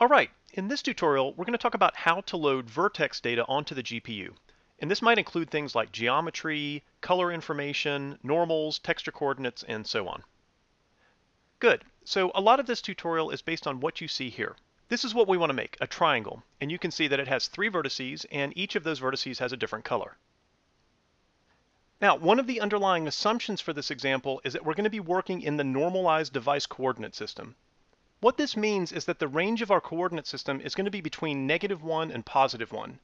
Alright, in this tutorial we're going to talk about how to load vertex data onto the GPU. And this might include things like geometry, color information, normals, texture coordinates, and so on. Good, so a lot of this tutorial is based on what you see here. This is what we want to make, a triangle, and you can see that it has three vertices and each of those vertices has a different color. Now, one of the underlying assumptions for this example is that we're going to be working in the normalized device coordinate system. What this means is that the range of our coordinate system is going to be between negative 1 and positive 1.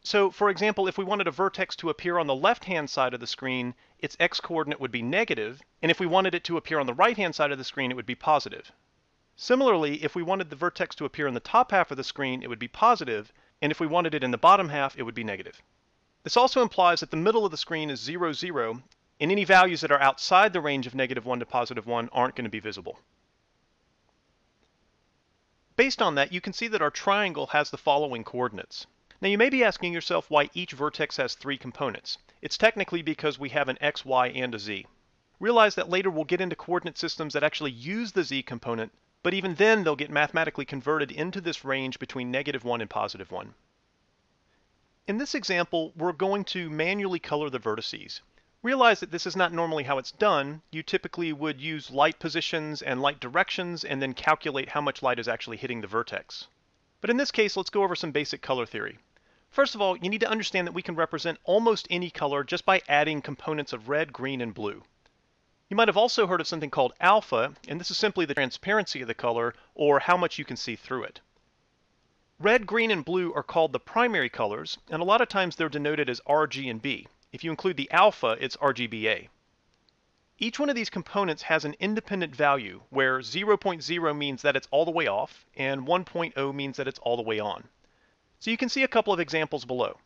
So, for example, if we wanted a vertex to appear on the left-hand side of the screen, its x-coordinate would be negative, and if we wanted it to appear on the right-hand side of the screen, it would be positive. Similarly, if we wanted the vertex to appear in the top half of the screen, it would be positive, and if we wanted it in the bottom half, it would be negative. This also implies that the middle of the screen is 0, 0, and any values that are outside the range of negative 1 to positive 1 aren't going to be visible. Based on that, you can see that our triangle has the following coordinates. Now you may be asking yourself why each vertex has three components. It's technically because we have an x, y, and a z. Realize that later we'll get into coordinate systems that actually use the z component, but even then they'll get mathematically converted into this range between negative 1 and positive 1. In this example, we're going to manually color the vertices. Realize that this is not normally how it's done. You typically would use light positions and light directions and then calculate how much light is actually hitting the vertex. But in this case, let's go over some basic color theory. First of all, you need to understand that we can represent almost any color just by adding components of red, green, and blue. You might have also heard of something called alpha, and this is simply the transparency of the color, or how much you can see through it. Red, green, and blue are called the primary colors, and a lot of times they're denoted as R, G, and B. If you include the alpha, it's RGBA. Each one of these components has an independent value, where 0.0 means that it's all the way off, and 1.0 means that it's all the way on. So you can see a couple of examples below.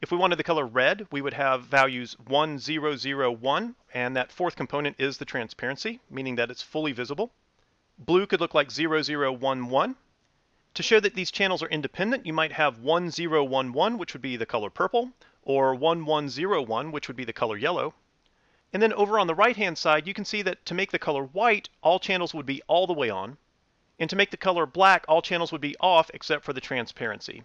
If we wanted the color red, we would have values 1001, and that fourth component is the transparency, meaning that it's fully visible. Blue could look like 0011. To show that these channels are independent, you might have 1011, which would be the color purple, or 1101, which would be the color yellow. And then over on the right-hand side, you can see that to make the color white, all channels would be all the way on. And to make the color black, all channels would be off except for the transparency.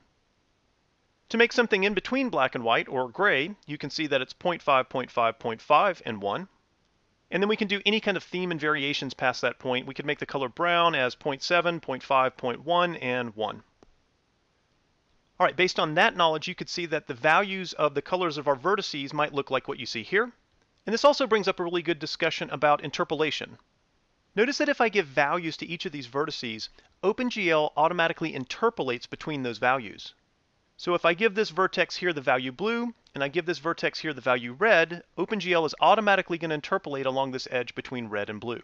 To make something in between black and white, or gray, you can see that it's 0.5, 0.5, 0.5, and 1. And then we can do any kind of theme and variations past that point. We could make the color brown as 0.7, 0.5, 0.1, and 1. All right, based on that knowledge, you could see that the values of the colors of our vertices might look like what you see here. And this also brings up a really good discussion about interpolation. Notice that if I give values to each of these vertices, OpenGL automatically interpolates between those values. So if I give this vertex here the value blue, and I give this vertex here the value red, OpenGL is automatically going to interpolate along this edge between red and blue.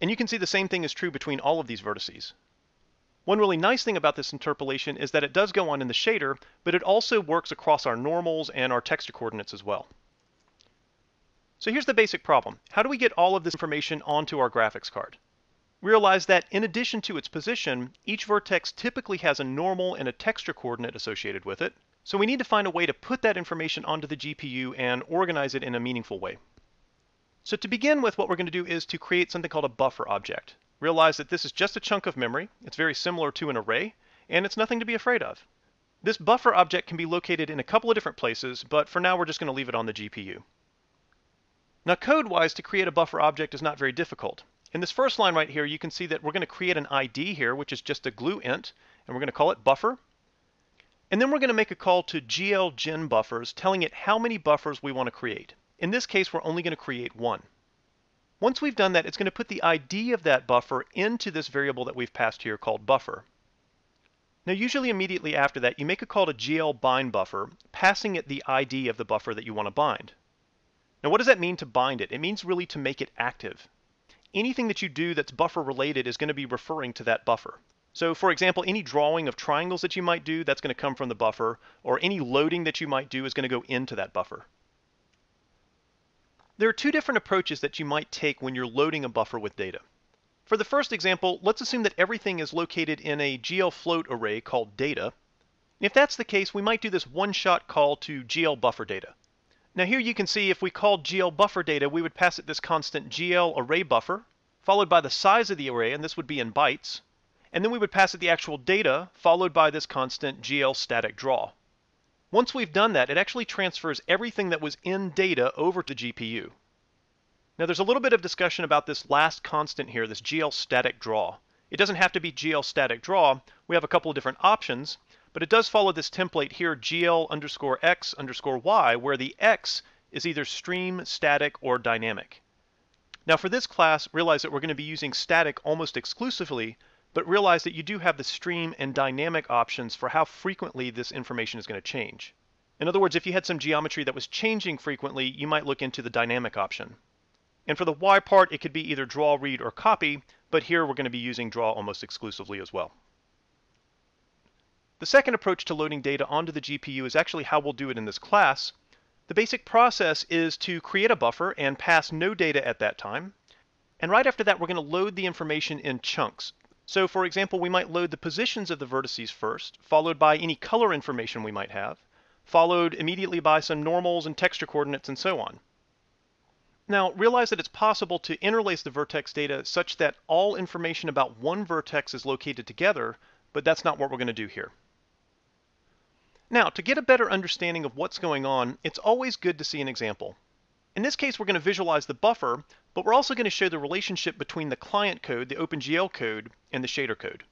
And you can see the same thing is true between all of these vertices. One really nice thing about this interpolation is that it does go on in the shader, but it also works across our normals and our texture coordinates as well. So here's the basic problem. How do we get all of this information onto our graphics card? We realize that in addition to its position, each vertex typically has a normal and a texture coordinate associated with it, so we need to find a way to put that information onto the GPU and organize it in a meaningful way. So to begin with, what we're going to do is to create something called a buffer object. Realize that this is just a chunk of memory. It's very similar to an array, and it's nothing to be afraid of. This buffer object can be located in a couple of different places, but for now we're just going to leave it on the GPU. Now code-wise, to create a buffer object is not very difficult. In this first line right here, you can see that we're going to create an ID here, which is just a GLuint, and we're going to call it buffer. And then we're going to make a call to glgen buffers, telling it how many buffers we want to create. In this case, we're only going to create one. Once we've done that, it's going to put the ID of that buffer into this variable that we've passed here called buffer. Now usually immediately after that, you make a call to gl bind buffer, passing it the ID of the buffer that you want to bind. Now what does that mean to bind it? It means really to make it active. Anything that you do that's buffer related is going to be referring to that buffer. So for example, any drawing of triangles that you might do, that's going to come from the buffer, or any loading that you might do is going to go into that buffer. There are two different approaches that you might take when you're loading a buffer with data. For the first example, let's assume that everything is located in a glfloat array called data. If that's the case, we might do this one-shot call to gl buffer data. Now here you can see if we called gl buffer data, we would pass it this constant gl array buffer, followed by the size of the array, and this would be in bytes. and then we would pass it the actual data followed by this constant GL static draw. Once we've done that, it actually transfers everything that was in data over to GPU. Now there's a little bit of discussion about this last constant here, this GL static draw. It doesn't have to be GL static draw. We have a couple of different options, but it does follow this template here, GL underscore X underscore Y, where the X is either stream, static, or dynamic. Now for this class, realize that we're going to be using static almost exclusively, but realize that you do have the stream and dynamic options for how frequently this information is going to change. In other words, if you had some geometry that was changing frequently, you might look into the dynamic option. And for the Y part, it could be either draw, read, or copy, but here we're going to be using draw almost exclusively as well. The second approach to loading data onto the GPU is actually how we'll do it in this class. The basic process is to create a buffer and pass no data at that time. And right after that, we're going to load the information in chunks. So for example, we might load the positions of the vertices first, followed by any color information we might have, followed immediately by some normals and texture coordinates and so on. Now, realize that it's possible to interlace the vertex data such that all information about one vertex is located together, but that's not what we're going to do here. Now, to get a better understanding of what's going on, it's always good to see an example. In this case, we're going to visualize the buffer, but we're also going to show the relationship between the client code, the OpenGL code, and the shader code.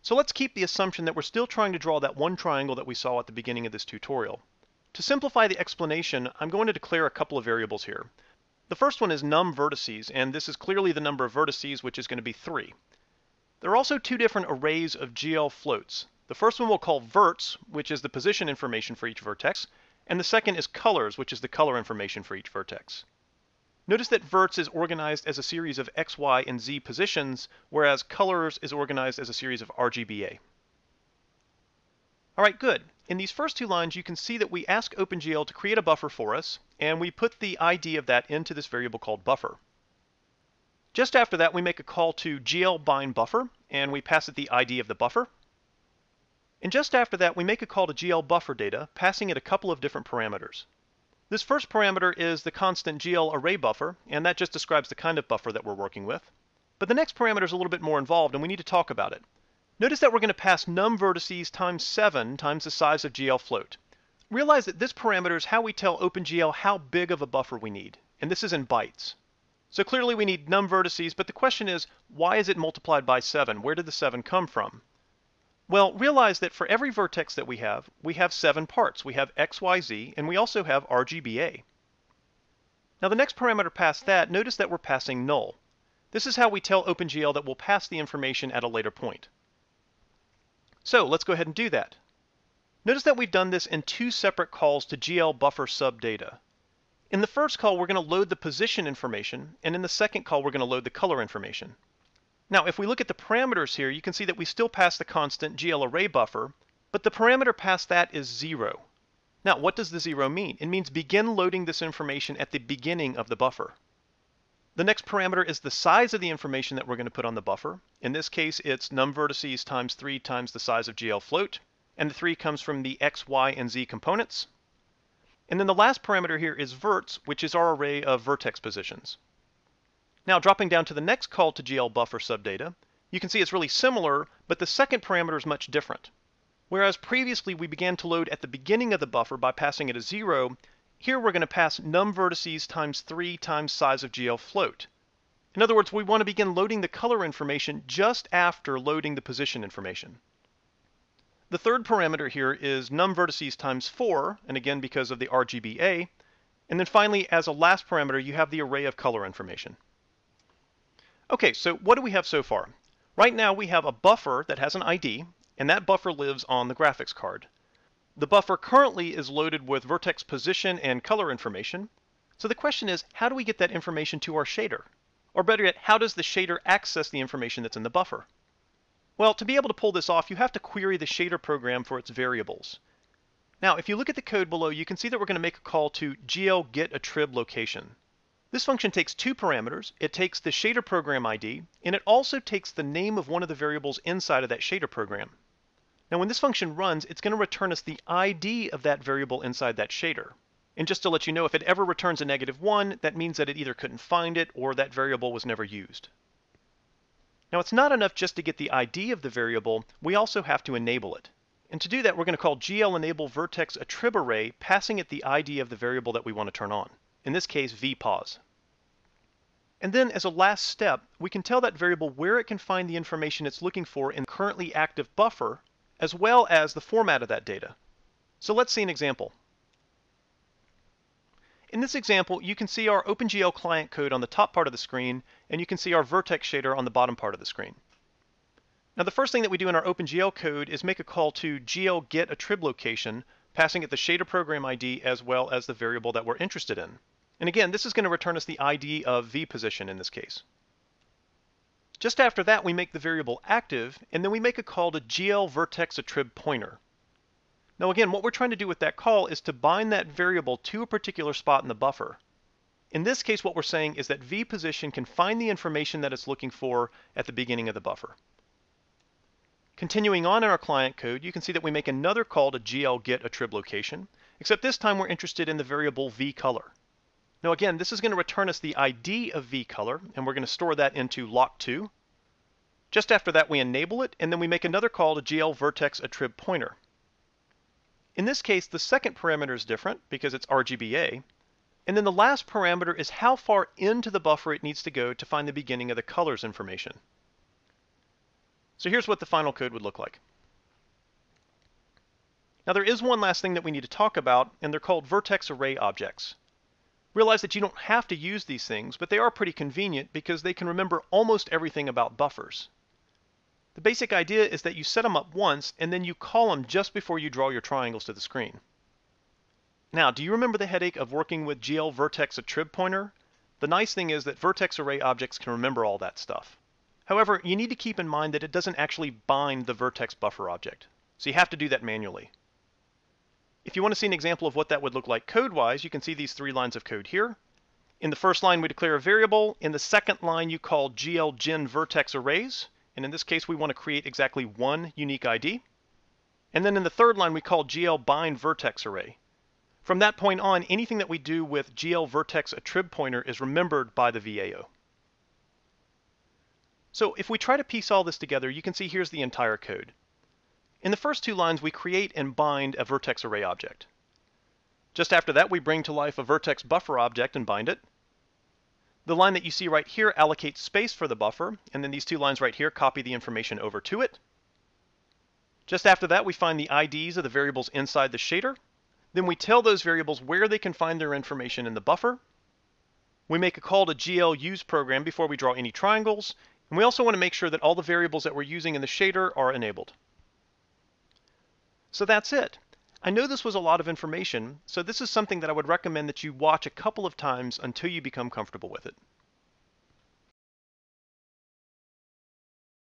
So let's keep the assumption that we're still trying to draw that one triangle that we saw at the beginning of this tutorial. To simplify the explanation, I'm going to declare a couple of variables here. The first one is num vertices, and this is clearly the number of vertices, which is going to be 3. There are also two different arrays of GL floats. The first one we'll call verts, which is the position information for each vertex, and the second is colors, which is the color information for each vertex. Notice that verts is organized as a series of x, y, and z positions, whereas colors is organized as a series of RGBA. All right, good. In these first two lines, you can see that we ask OpenGL to create a buffer for us, and we put the ID of that into this variable called buffer. Just after that, we make a call to GL bind buffer, and we pass it the ID of the buffer. And just after that, we make a call to GL buffer data, passing it a couple of different parameters. This first parameter is the constant GL array buffer, and that just describes the kind of buffer that we're working with. But the next parameter is a little bit more involved, and we need to talk about it. Notice that we're going to pass num vertices times 7 times the size of GL float. Realize that this parameter is how we tell OpenGL how big of a buffer we need, and this is in bytes. So clearly we need num vertices, but the question is, why is it multiplied by 7? Where did the 7 come from? Well, realize that for every vertex that we have, we have seven parts. We have x, y, z, and we also have RGBA. Now the next parameter past that, notice that we're passing null. This is how we tell OpenGL that we'll pass the information at a later point. So let's go ahead and do that. Notice that we've done this in two separate calls to GL buffer sub data. In the first call, we're going to load the position information, and in the second call, we're going to load the color information. Now, if we look at the parameters here, you can see that we still pass the constant GL array buffer, but the parameter past that is zero. Now, what does the zero mean? It means begin loading this information at the beginning of the buffer. The next parameter is the size of the information that we're going to put on the buffer. In this case, it's num vertices times 3 times the size of GL float, and the 3 comes from the x, y, and z components. And then the last parameter here is verts, which is our array of vertex positions. Now dropping down to the next call to GL buffer subdata, you can see it's really similar, but the second parameter is much different. Whereas previously we began to load at the beginning of the buffer by passing it a zero, here we're going to pass num vertices times 3 times size of GL float. In other words, we want to begin loading the color information just after loading the position information. The third parameter here is num vertices times 4, and again because of the RGBA. And then finally, as a last parameter, you have the array of color information. Okay, so what do we have so far? Right now we have a buffer that has an ID, and that buffer lives on the graphics card. The buffer currently is loaded with vertex position and color information. So the question is, how do we get that information to our shader? Or better yet, how does the shader access the information that's in the buffer? Well, to be able to pull this off, you have to query the shader program for its variables. Now, if you look at the code below, you can see that we're going to make a call to gl get attrib location. This function takes two parameters. It takes the shader program ID, and it also takes the name of one of the variables inside of that shader program. Now when this function runs, it's going to return us the ID of that variable inside that shader. And just to let you know, if it ever returns a negative 1, that means that it either couldn't find it or that variable was never used. Now it's not enough just to get the ID of the variable, we also have to enable it. And to do that, we're going to call GL enable vertex attrib array, passing it the ID of the variable that we want to turn on. In this case, vpos. And then as a last step, we can tell that variable where it can find the information it's looking for in the currently active buffer, as well as the format of that data. So let's see an example. In this example, you can see our OpenGL client code on the top part of the screen, and you can see our vertex shader on the bottom part of the screen. Now the first thing that we do in our OpenGL code is make a call to GL get attrib location, passing it the shader program ID as well as the variable that we're interested in. And again, this is going to return us the ID of v position in this case. Just after that, we make the variable active, and then we make a call to GL vertex attrib pointer. Now again, what we're trying to do with that call is to bind that variable to a particular spot in the buffer. In this case, what we're saying is that v position can find the information that it's looking for at the beginning of the buffer. Continuing on in our client code, you can see that we make another call to gl get attrib location, except this time we're interested in the variable vcolor. Now again, this is going to return us the ID of vcolor, and we're going to store that into lock2. Just after that, we enable it, and then we make another call to gl vertex pointer. In this case, the second parameter is different because it's RGBA. And then the last parameter is how far into the buffer it needs to go to find the beginning of the colors information. So here's what the final code would look like. Now there is one last thing that we need to talk about, and they're called vertex array objects. Realize that you don't have to use these things, but they are pretty convenient because they can remember almost everything about buffers. The basic idea is that you set them up once and then you call them just before you draw your triangles to the screen. Now, do you remember the headache of working with GL vertex attrib pointer? The nice thing is that vertex array objects can remember all that stuff. However, you need to keep in mind that it doesn't actually bind the vertex buffer object, so you have to do that manually. If you want to see an example of what that would look like code-wise, you can see these three lines of code here. In the first line, we declare a variable. In the second line, you call GL gen vertex arrays. And in this case, we want to create exactly one unique ID. And then in the third line, we call GL bind vertex array. From that point on, anything that we do with GL vertex attrib pointer is remembered by the VAO. So if we try to piece all this together, you can see here's the entire code. In the first two lines, we create and bind a vertex array object. Just after that, we bring to life a vertex buffer object and bind it. The line that you see right here allocates space for the buffer, and then these two lines right here copy the information over to it. Just after that, we find the IDs of the variables inside the shader. Then we tell those variables where they can find their information in the buffer. We make a call to GL use program before we draw any triangles, and we also want to make sure that all the variables that we're using in the shader are enabled. So that's it. I know this was a lot of information, so this is something that I would recommend that you watch a couple of times until you become comfortable with it.